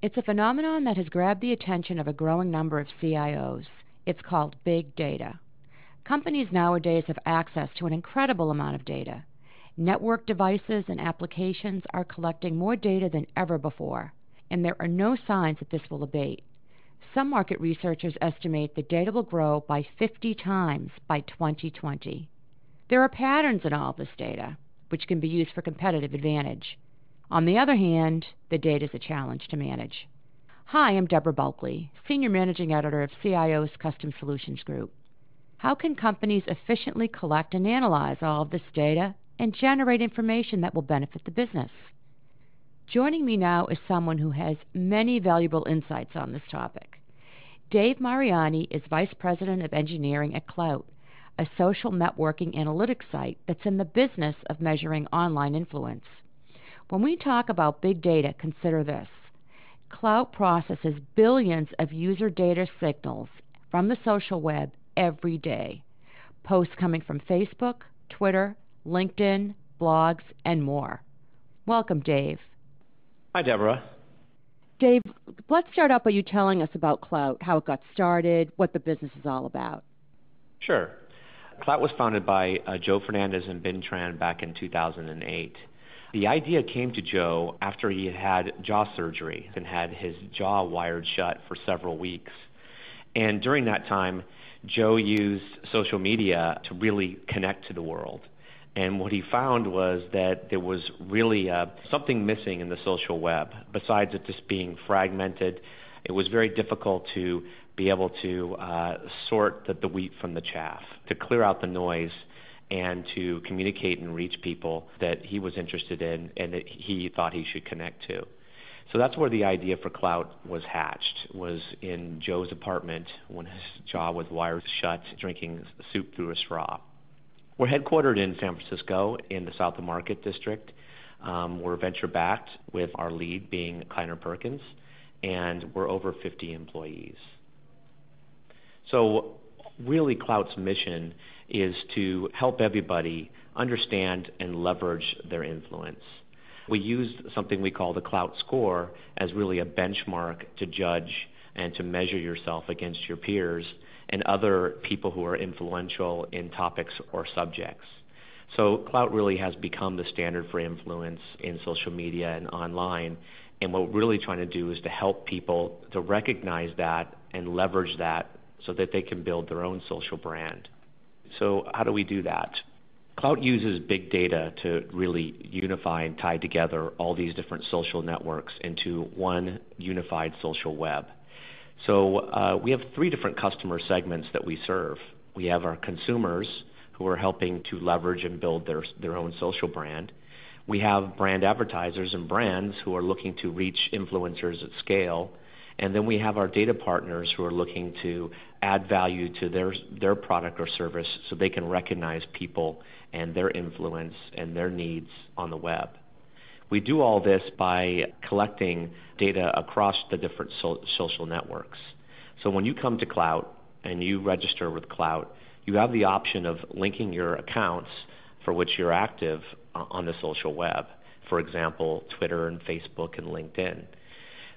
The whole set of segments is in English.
It's a phenomenon that has grabbed the attention of a growing number of CIOs. It's called big data. Companies nowadays have access to an incredible amount of data. Network devices and applications are collecting more data than ever before, and there are no signs that this will abate. Some market researchers estimate the data will grow by 50 times by 2020. There are patterns in all this data, which can be used for competitive advantage. On the other hand, the data is a challenge to manage. Hi, I'm Deborah Bulkley, Senior Managing Editor of CIO's Custom Solutions Group. How can companies efficiently collect and analyze all of this data and generate information that will benefit the business? Joining me now is someone who has many valuable insights on this topic. Dave Mariani is Vice President of Engineering at Klout, a social networking analytics site that's in the business of measuring online influence. When we talk about big data, consider this. Klout processes billions of user data signals from the social web every day. Posts coming from Facebook, Twitter, LinkedIn, blogs, and more. Welcome, Dave. Hi, Deborah. Dave, let's start out by you telling us about Klout, how it got started, what the business is all about. Sure. Klout was founded by uh, Joe Fernandez and Binh Tran back in 2008. The idea came to Joe after he had had jaw surgery and had his jaw wired shut for several weeks. And during that time, Joe used social media to really connect to the world. And what he found was that there was really uh, something missing in the social web. Besides it just being fragmented, it was very difficult to be able to uh, sort the, the wheat from the chaff, to clear out the noise and to communicate and reach people that he was interested in and that he thought he should connect to. So that's where the idea for Klout was hatched, was in Joe's apartment when his jaw was wired shut, drinking soup through a straw. We're headquartered in San Francisco in the South of Market district. Um, we're venture backed with our lead being Kleiner Perkins, and we're over 50 employees. So really Klout's mission is to help everybody understand and leverage their influence. We use something we call the Klout score as really a benchmark to judge and to measure yourself against your peers and other people who are influential in topics or subjects. So Klout really has become the standard for influence in social media and online. And what we're really trying to do is to help people to recognize that and leverage that so that they can build their own social brand. So how do we do that? Klout uses big data to really unify and tie together all these different social networks into one unified social web. So uh, we have three different customer segments that we serve. We have our consumers who are helping to leverage and build their, their own social brand. We have brand advertisers and brands who are looking to reach influencers at scale and then we have our data partners who are looking to add value to their, their product or service so they can recognize people and their influence and their needs on the web. We do all this by collecting data across the different so- social networks. So when you come to Klout and you register with Klout, you have the option of linking your accounts for which you're active uh, on the social web. For example, Twitter and Facebook and LinkedIn.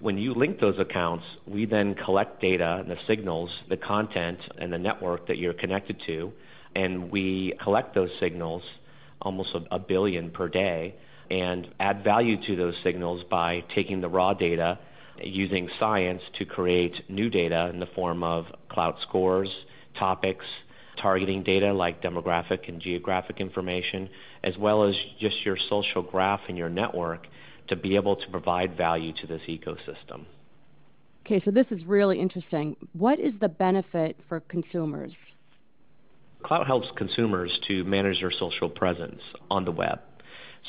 When you link those accounts, we then collect data and the signals, the content, and the network that you're connected to, and we collect those signals, almost a, a billion per day, and add value to those signals by taking the raw data, using science to create new data in the form of Klout scores, topics, targeting data like demographic and geographic information, as well as just your social graph and your network to be able to provide value to this ecosystem. Okay, so this is really interesting. What is the benefit for consumers? Klout helps consumers to manage their social presence on the web.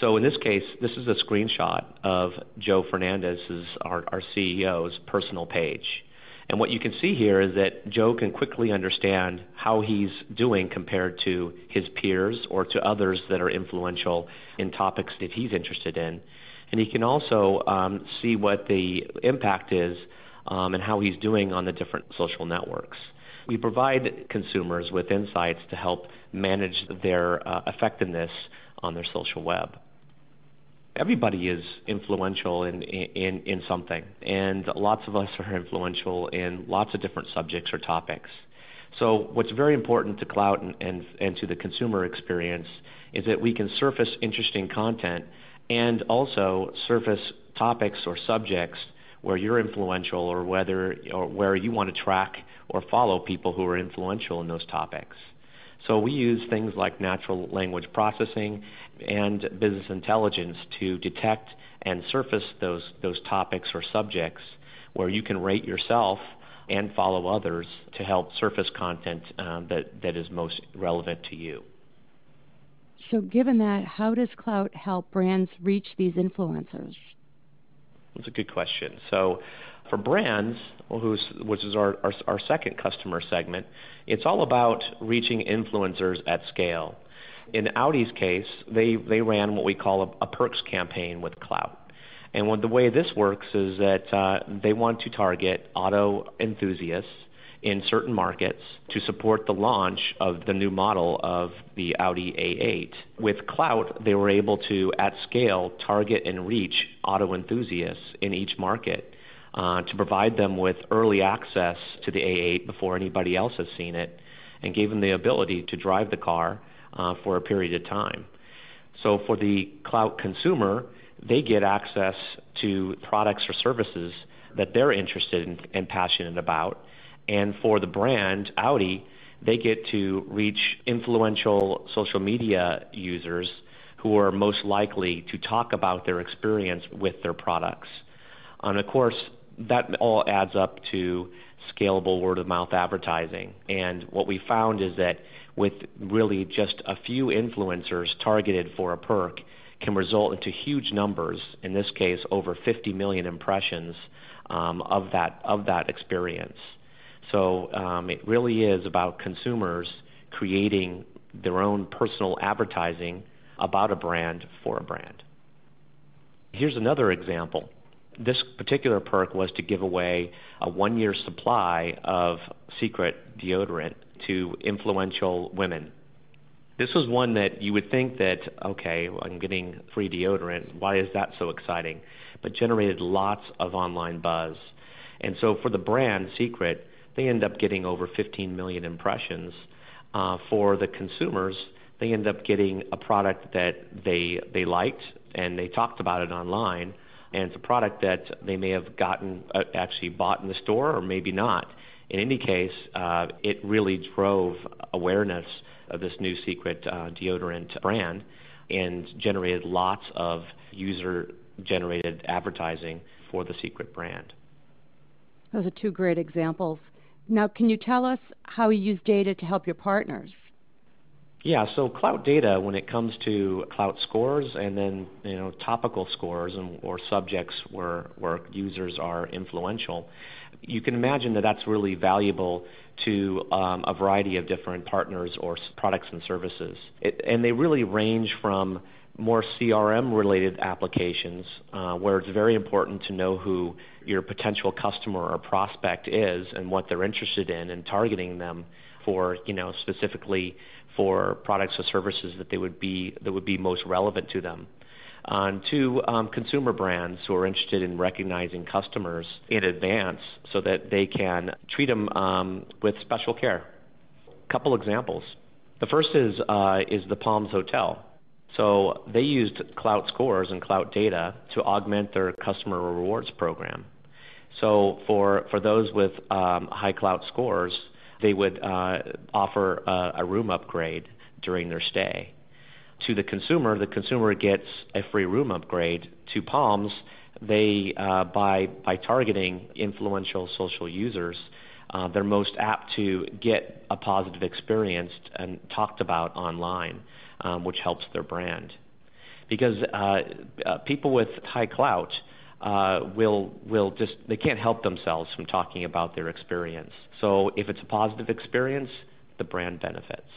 So in this case, this is a screenshot of Joe Fernandez's, our, our CEO's personal page. And what you can see here is that Joe can quickly understand how he's doing compared to his peers or to others that are influential in topics that he's interested in and he can also um, see what the impact is um, and how he's doing on the different social networks. We provide consumers with insights to help manage their uh, effectiveness on their social web. everybody is influential in, in, in something, and lots of us are influential in lots of different subjects or topics. So what's very important to Klout and, and, and to the consumer experience is that we can surface interesting content and also surface topics or subjects where you're influential or whether or where you want to track or follow people who are influential in those topics. So we use things like natural language processing and business intelligence to detect and surface those, those topics or subjects where you can rate yourself and follow others to help surface content um, that, that is most relevant to you. So, given that, how does Klout help brands reach these influencers? That's a good question. So, for brands, which is our, our, our second customer segment, it's all about reaching influencers at scale. In Audi's case, they, they ran what we call a, a perks campaign with Klout. And the way this works is that uh, they want to target auto enthusiasts in certain markets to support the launch of the new model of the Audi A8. With Klout, they were able to, at scale, target and reach auto enthusiasts in each market uh, to provide them with early access to the A8 before anybody else has seen it and gave them the ability to drive the car uh, for a period of time. So for the Klout consumer, they get access to products or services that they're interested in and passionate about. And for the brand, Audi, they get to reach influential social media users who are most likely to talk about their experience with their products. And of course, that all adds up to scalable word of mouth advertising. And what we found is that with really just a few influencers targeted for a perk can result into huge numbers, in this case over 50 million impressions um, of, that, of that experience. So um, it really is about consumers creating their own personal advertising about a brand for a brand. Here's another example. This particular perk was to give away a one year supply of secret deodorant to influential women. This was one that you would think that, okay, I'm getting free deodorant. Why is that so exciting? But generated lots of online buzz. And so for the brand Secret, they end up getting over 15 million impressions. Uh, for the consumers, they end up getting a product that they they liked and they talked about it online, and it's a product that they may have gotten uh, actually bought in the store or maybe not. In any case, uh, it really drove awareness of this new secret uh, deodorant brand and generated lots of user generated advertising for the secret brand. Those are two great examples. Now, can you tell us how you use data to help your partners? Yeah, so Klout data, when it comes to Klout scores and then you know topical scores and, or subjects where where users are influential, you can imagine that that's really valuable to um, a variety of different partners or products and services. It, and they really range from more CRM related applications uh, where it's very important to know who your potential customer or prospect is and what they're interested in and targeting them for, you know, specifically for products or services that they would be that would be most relevant to them. On to um, consumer brands who are interested in recognizing customers in advance so that they can treat them um, with special care. A couple examples. The first is uh, is the Palms Hotel. So they used Klout Scores and Klout Data to augment their customer rewards program. So for for those with um, high Klout scores, they would uh, offer a, a room upgrade during their stay. To the consumer, the consumer gets a free room upgrade. To Palms, they uh, by by targeting influential social users, uh, they're most apt to get a positive experience and talked about online, um, which helps their brand. Because uh, uh people with high clout uh, will will just they can't help themselves from talking about their experience. So if it's a positive experience, the brand benefits.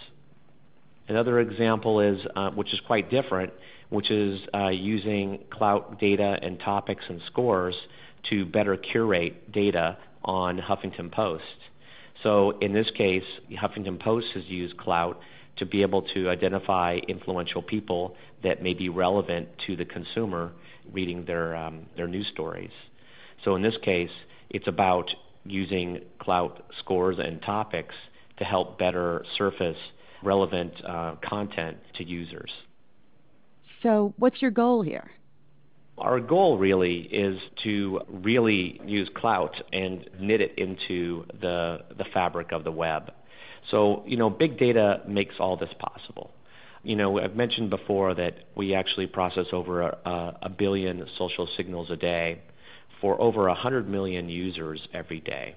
Another example is, uh, which is quite different, which is uh, using Klout data and topics and scores to better curate data on Huffington Post. So in this case, Huffington Post has used Klout to be able to identify influential people that may be relevant to the consumer reading their, um, their news stories. So in this case, it's about using Klout scores and topics to help better surface relevant uh, content to users. So, what's your goal here? Our goal really is to really use Klout and knit it into the, the fabric of the web. So, you know, big data makes all this possible. You know, I've mentioned before that we actually process over a, a billion social signals a day for over 100 million users every day.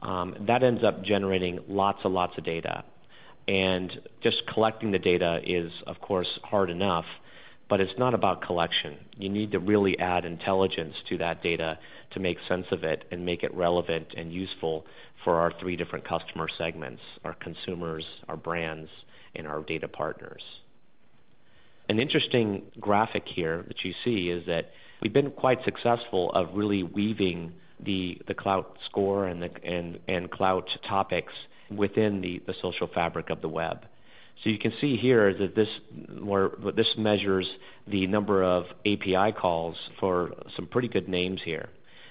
Um, that ends up generating lots and lots of data. And just collecting the data is, of course, hard enough, but it's not about collection. You need to really add intelligence to that data to make sense of it and make it relevant and useful for our three different customer segments, our consumers, our brands, and our data partners. An interesting graphic here that you see is that we've been quite successful of really weaving the, the Klout score and, the, and, and Klout topics within the, the social fabric of the web. So you can see here that this, where, this measures the number of API calls for some pretty good names here.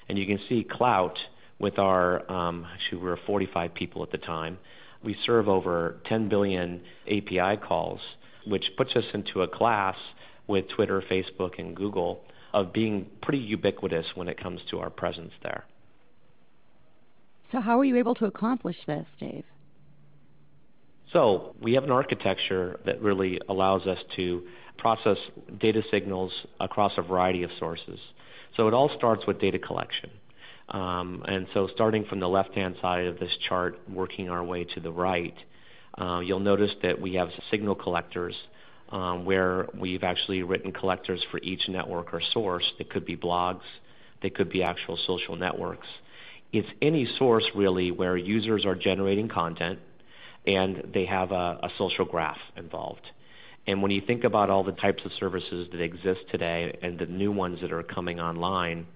And you can see Klout with our, um, actually we were 45 people at the time, we serve over 10 billion API calls, which puts us into a class with Twitter, Facebook, and Google of being pretty ubiquitous when it comes to our presence there. So, how are you able to accomplish this, Dave? So, we have an architecture that really allows us to process data signals across a variety of sources. So, it all starts with data collection. Um, and so, starting from the left hand side of this chart, working our way to the right, uh, you'll notice that we have signal collectors um, where we've actually written collectors for each network or source. They could be blogs, they could be actual social networks. It's any source really where users are generating content and they have a, a social graph involved. And when you think about all the types of services that exist today and the new ones that are coming online,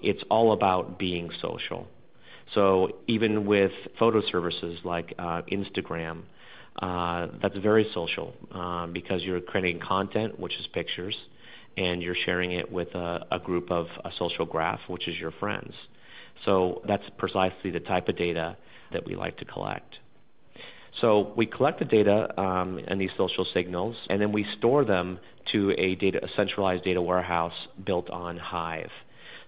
it's all about being social. So even with photo services like uh, Instagram, uh, that's very social um, because you're creating content, which is pictures, and you're sharing it with a, a group of a social graph, which is your friends. So that's precisely the type of data that we like to collect. So we collect the data um, and these social signals, and then we store them to a, data, a centralized data warehouse built on Hive.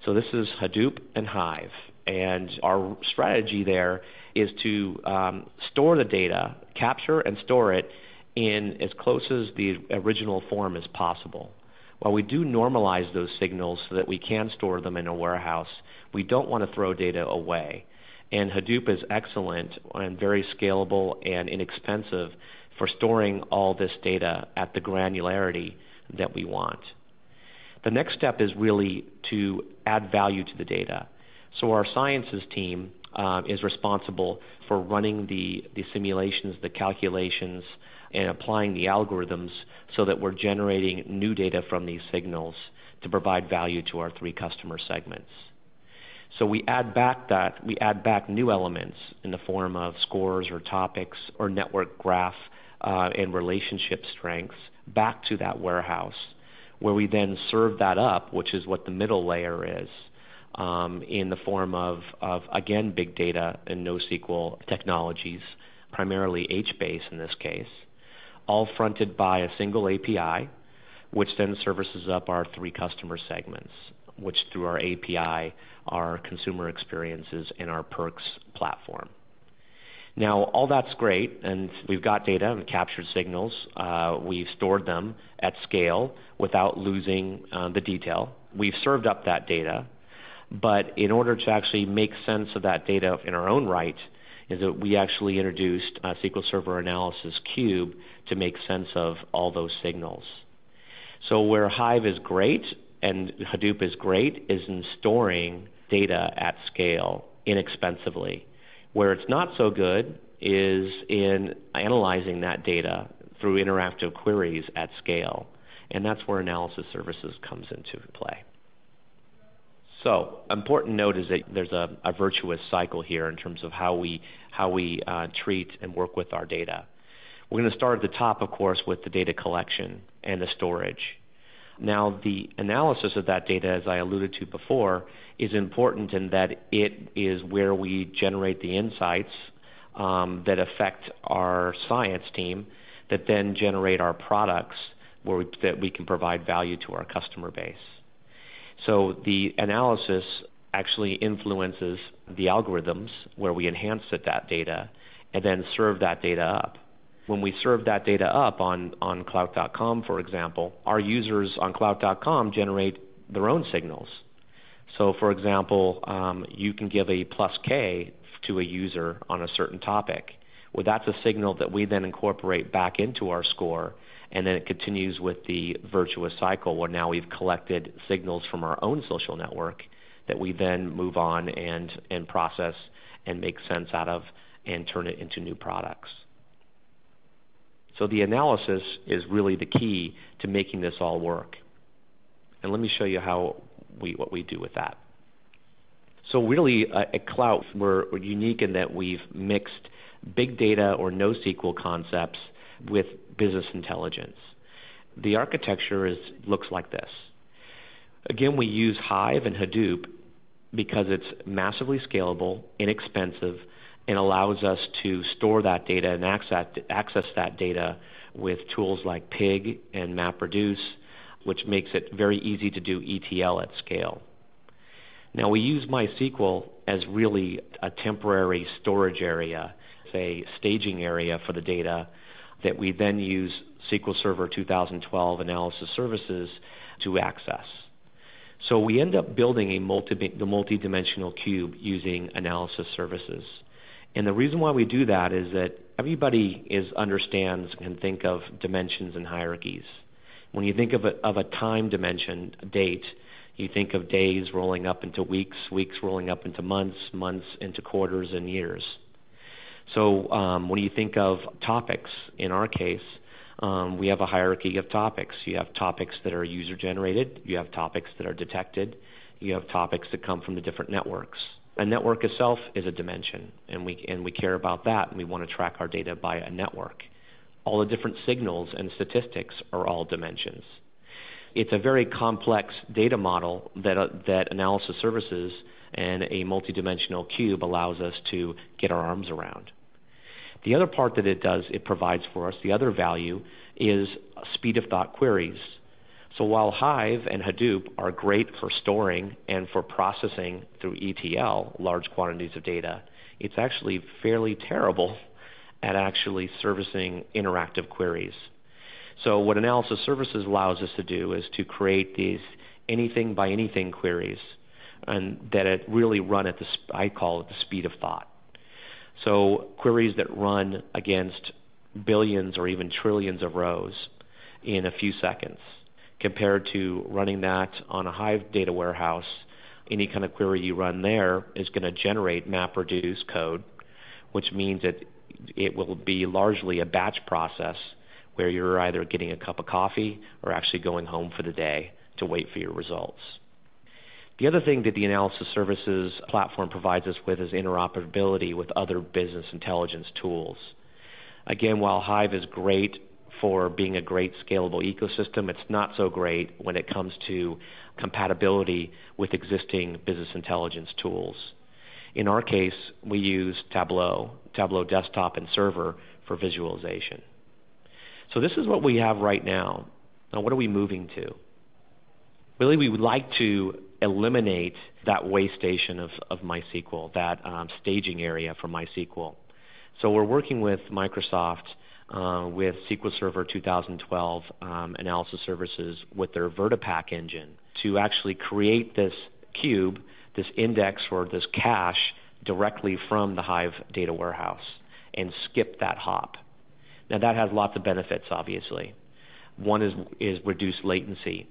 So this is Hadoop and Hive, and our strategy there is to um, store the data, capture and store it in as close as the original form as possible. While we do normalize those signals so that we can store them in a warehouse, we don't want to throw data away. And Hadoop is excellent and very scalable and inexpensive for storing all this data at the granularity that we want. The next step is really to add value to the data. So our sciences team uh, is responsible for running the, the simulations, the calculations, and applying the algorithms so that we're generating new data from these signals to provide value to our three customer segments. So we add back that we add back new elements in the form of scores or topics or network graph uh, and relationship strengths back to that warehouse, where we then serve that up, which is what the middle layer is, um, in the form of, of, again, big data and NoSQL technologies, primarily HBase in this case, all fronted by a single API, which then services up our three customer segments, which through our API our consumer experiences and our perks platform. Now, all that's great, and we've got data and captured signals. Uh, we've stored them at scale without losing uh, the detail. We've served up that data but in order to actually make sense of that data in our own right, is that we actually introduced a SQL Server Analysis Cube to make sense of all those signals. So where Hive is great and Hadoop is great is in storing data at scale inexpensively. Where it's not so good is in analyzing that data through interactive queries at scale. And that's where analysis services comes into play. So important note is that there's a, a virtuous cycle here in terms of how we, how we uh, treat and work with our data. We're going to start at the top, of course, with the data collection and the storage. Now, the analysis of that data, as I alluded to before, is important in that it is where we generate the insights um, that affect our science team that then generate our products where we, that we can provide value to our customer base. So the analysis actually influences the algorithms where we enhance that data and then serve that data up. When we serve that data up on, on Klout.com, for example, our users on Klout.com generate their own signals. So, for example, um, you can give a plus K to a user on a certain topic. Well, that's a signal that we then incorporate back into our score, and then it continues with the virtuous cycle where now we've collected signals from our own social network that we then move on and, and process and make sense out of and turn it into new products. So the analysis is really the key to making this all work. And let me show you how we, what we do with that. So really, uh, at Klout, we're, we're unique in that we've mixed big data or NoSQL concepts with business intelligence. The architecture is, looks like this. Again, we use Hive and Hadoop because it's massively scalable, inexpensive, and allows us to store that data and access that data with tools like Pig and MapReduce, which makes it very easy to do ETL at scale. Now we use MySQL as really a temporary storage area, say staging area for the data that we then use SQL Server 2012 analysis services to access. So we end up building a multi, the multi-dimensional cube using analysis services. And the reason why we do that is that everybody is understands and think of dimensions and hierarchies. When you think of a, of a time dimension, a date, you think of days rolling up into weeks, weeks rolling up into months, months into quarters and years. So um, when you think of topics, in our case, um, we have a hierarchy of topics. You have topics that are user generated, you have topics that are detected, you have topics that come from the different networks. A network itself is a dimension, and we, and we care about that, and we want to track our data by a network. All the different signals and statistics are all dimensions. It's a very complex data model that, uh, that analysis services and a multidimensional cube allows us to get our arms around. The other part that it does, it provides for us, the other value, is speed of thought queries. So while Hive and Hadoop are great for storing and for processing through ETL large quantities of data, it's actually fairly terrible at actually servicing interactive queries. So what analysis services allows us to do is to create these anything by anything queries and that it really run at the, I call it the speed of thought. So queries that run against billions or even trillions of rows in a few seconds compared to running that on a Hive data warehouse. Any kind of query you run there is going to generate MapReduce code, which means that it will be largely a batch process where you're either getting a cup of coffee or actually going home for the day to wait for your results. The other thing that the analysis services platform provides us with is interoperability with other business intelligence tools. Again, while Hive is great for being a great scalable ecosystem. It's not so great when it comes to compatibility with existing business intelligence tools. In our case, we use Tableau, Tableau Desktop and Server for visualization. So this is what we have right now. Now, what are we moving to? Really, we would like to eliminate that way station of, of MySQL, that um, staging area for MySQL. So we're working with Microsoft with SQL Server 2012 um, analysis services with their VertiPaq engine to actually create this cube, this index or this cache directly from the Hive data warehouse and skip that hop. Now that has lots of benefits, obviously. One is, is reduced latency.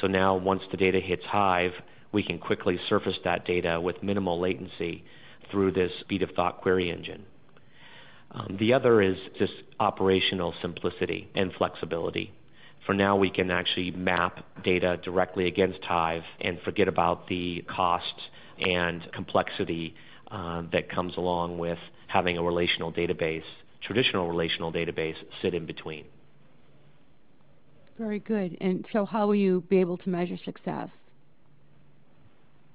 So now once the data hits Hive, we can quickly surface that data with minimal latency through this speed of thought query engine. Um, the other is just operational simplicity and flexibility. For now, we can actually map data directly against Hive and forget about the cost and complexity uh, that comes along with having a relational database traditional relational database sit in between. Very good. And so, how will you be able to measure success?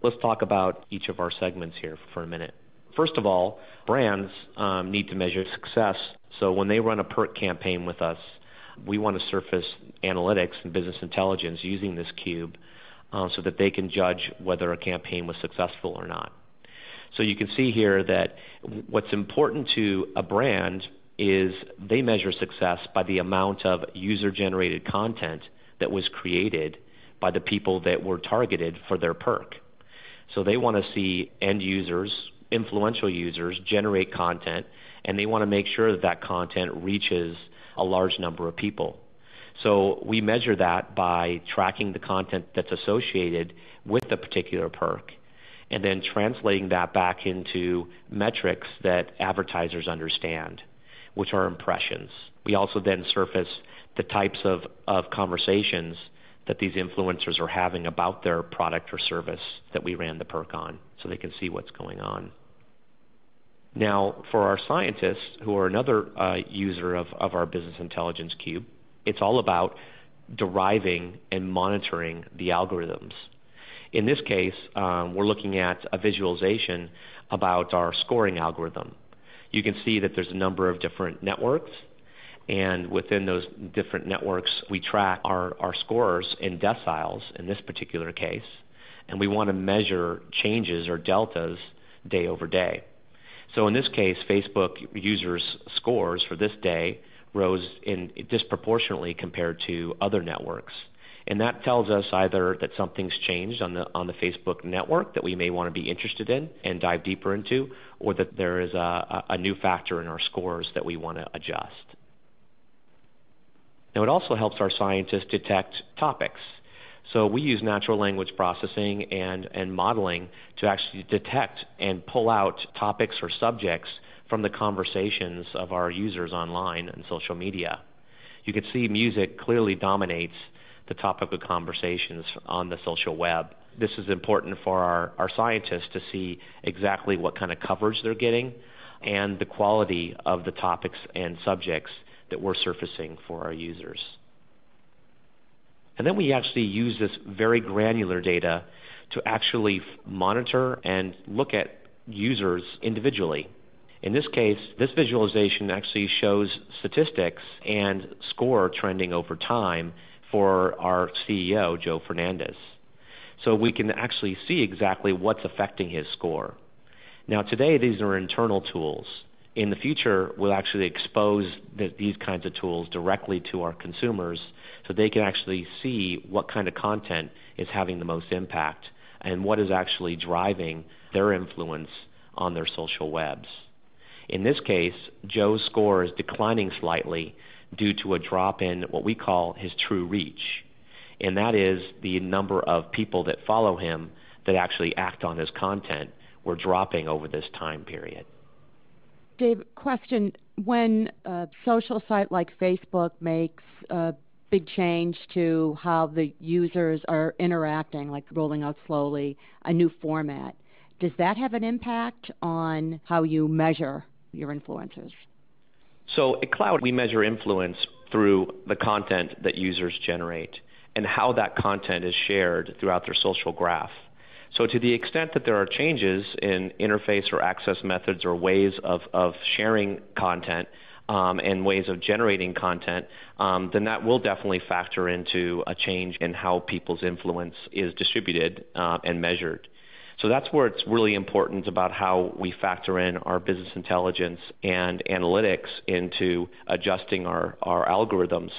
Let's talk about each of our segments here for a minute. First of all, brands um, need to measure success. So when they run a perk campaign with us, we want to surface analytics and business intelligence using this cube uh, so that they can judge whether a campaign was successful or not. So you can see here that what's important to a brand is they measure success by the amount of user-generated content that was created by the people that were targeted for their perk. So they want to see end users, influential users, generate content, and they want to make sure that that content reaches a large number of people. So we measure that by tracking the content that's associated with a particular perk and then translating that back into metrics that advertisers understand which are impressions. We also then surface the types of, of conversations that these influencers are having about their product or service that we ran the perk on so they can see what's going on. Now, for our scientists, who are another uh, user of, of our Business Intelligence Cube, it's all about deriving and monitoring the algorithms. In this case, um, we're looking at a visualization about our scoring algorithm you can see that there's a number of different networks. And within those different networks, we track our, our scores in deciles in this particular case. And we want to measure changes or deltas day over day. So in this case, Facebook users' scores for this day rose in disproportionately compared to other networks. And that tells us either that something's changed on the, on the Facebook network that we may want to be interested in and dive deeper into, or that there is a, a new factor in our scores that we want to adjust. Now, it also helps our scientists detect topics. So we use natural language processing and, and modeling to actually detect and pull out topics or subjects from the conversations of our users online and social media. You can see music clearly dominates the topic of conversations on the social web. This is important for our, our scientists to see exactly what kind of coverage they're getting and the quality of the topics and subjects that we're surfacing for our users. And then we actually use this very granular data to actually monitor and look at users individually. In this case, this visualization actually shows statistics and score trending over time for our CEO, Joe Fernandez. So we can actually see exactly what's affecting his score. Now, today, these are internal tools. In the future, we'll actually expose the, these kinds of tools directly to our consumers so they can actually see what kind of content is having the most impact and what is actually driving their influence on their social webs. In this case, Joe's score is declining slightly due to a drop in what we call his true reach. And that is the number of people that follow him that actually act on his content were dropping over this time period. Dave, question. When a social site like Facebook makes a big change to how the users are interacting, like rolling out slowly a new format, does that have an impact on how you measure your influencers? So at Klout, we measure influence through the content that users generate and how that content is shared throughout their social graph. So to the extent that there are changes in interface or access methods or ways of, of sharing content um, and ways of generating content, um, then that will definitely factor into a change in how people's influence is distributed uh, and measured. So that's where it's really important about how we factor in our business intelligence and analytics into adjusting our, our algorithms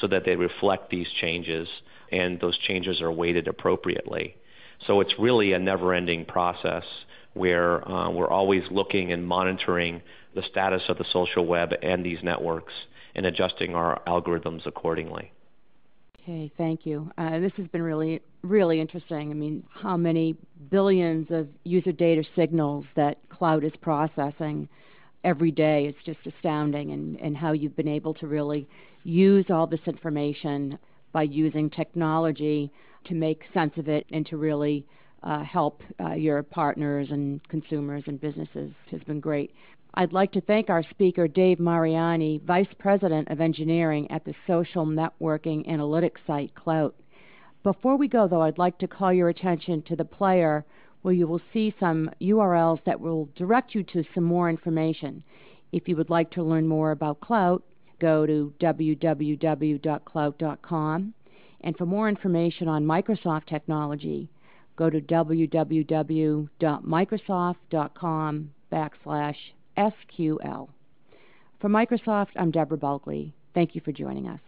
so that they reflect these changes and those changes are weighted appropriately. So it's really a never-ending process where uh, we're always looking and monitoring the status of the social web and these networks and adjusting our algorithms accordingly. Okay, thank you. Uh, this has been really, really interesting. I mean, how many billions of user data signals that Klout is processing every day is just astounding, and, and how you've been able to really use all this information by using technology to make sense of it and to really uh, help uh, your partners and consumers and businesses has been great. I'd like to thank our speaker, Dave Mariani, Vice President of Engineering at the social networking analytics site Klout. Before we go, though, I'd like to call your attention to the player where you will see some URLs that will direct you to some more information. If you would like to learn more about Klout, go to www.klout.com. And for more information on Microsoft technology, go to www.microsoft.com backslash SQL. For Microsoft, I'm Deborah Bulkley. Thank you for joining us.